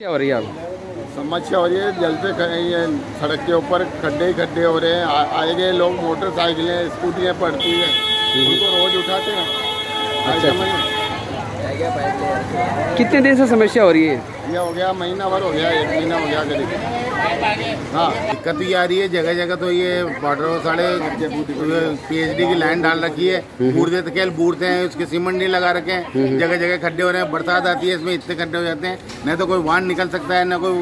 क्या हो रही है आप? समस्या हो रही है? जल से ये सड़क के ऊपर खड्डे ही खड्डे हो रहे हैं। आए गए लोग मोटरसाइकिलें स्कूटियाँ पड़ती हैं। उनको रोज उठाते हैं। अच्छा। कितने दिन से समस्या हो रही है? ये हो गया महीना भर हो गया एक महीना हो गया करीब। हाँ दिक्कत ये आ रही है जगह जगह तो ये बॉर्डर साढ़े पीएचडी की लाइन डाल रखी है। बूढ़ते तकेल बूढ़ते हैं उसके सीमेंट नहीं लगा रखे हैं। जगह जगह खड्डे हो रहे हैं बरसात आती है इसमें इतने खड्डे हो जाते हैं। न तो कोई वाहन निकल सकता है न कोई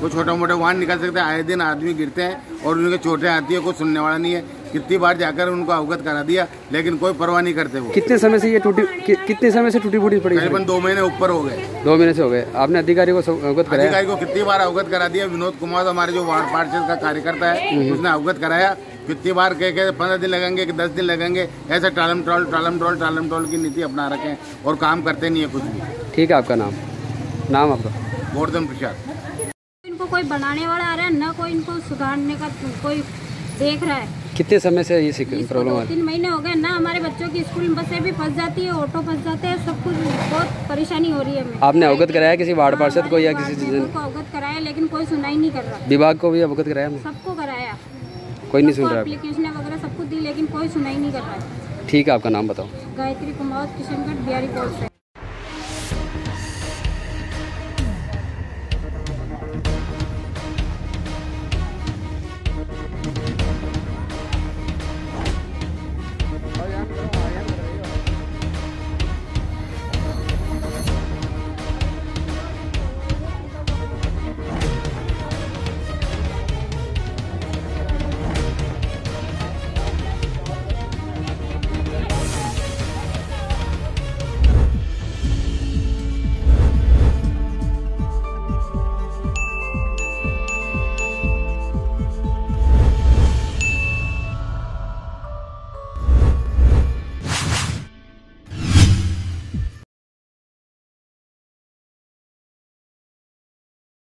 कोई छोटा मोटा वाहन निकल सकता है। आए दिन आदमी गिरते हैं और उनके चोटें आती है कोई सुनने वाला नहीं है। कितनी बार जाकर उनको अवगत करा दिया लेकिन कोई परवाह नहीं करते वो। कितने समय से ये टूटी कि, कितने समय से टूटी फूटी पड़ी करीबन दो महीने ऊपर हो गए। दो महीने से हो गए। आपने अधिकारी को अवगत कराया? अधिकारी को कितनी बार अवगत करा दिया? विनोद कुमार हमारे जो वार्ड पार्षद का कार्यकर्ता है उसने अवगत कराया। कितनी बार कह के पंद्रह दिन लगेंगे कि दस दिन लगेंगे ऐसे टालम टोल टालम टोल टालम टोल की नीति अपना रखे हैं और काम करते नहीं है कुछ भी। ठीक है आपका नाम? नाम आपका? गोवर्धन प्रसाद। इनको कोई बनाने वाला आ रहा है ना कोई इनको सुधारने का कोई देख रहा है। कितने समय से ये प्रॉब्लम दो तीन महीने हो गए ना हमारे बच्चों की स्कूल बसें भी फंस जाती है ऑटो फंस जाते हैं सब कुछ बहुत परेशानी हो रही है हमें। आपने अवगत कराया किसी वार्ड पार्षद को या किसी को अवगत कराया लेकिन कोई सुनाई नहीं कर रहा। विभाग को भी अवगत कराया सबको कराया। कोई नहीं सुन रहा एप्लीकेशन वगैरह सब कुछ दी लेकिन कोई सुनाई नहीं कर रहा है। ठीक है आपका नाम बताओ। गायत्री कुमार किशनगढ़ बिहारी कोर्ट से